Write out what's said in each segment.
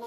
내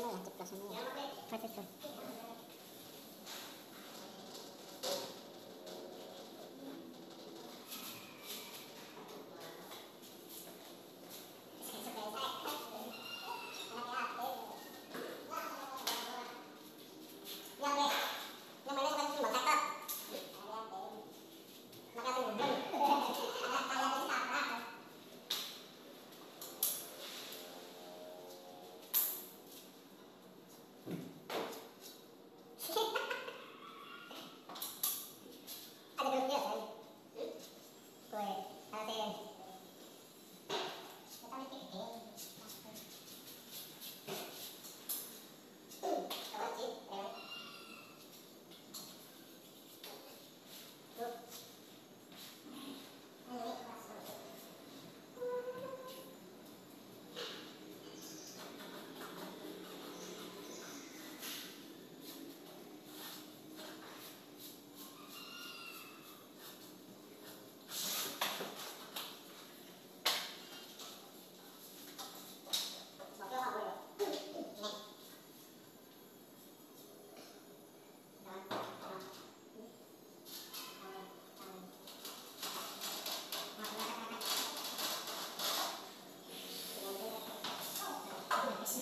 私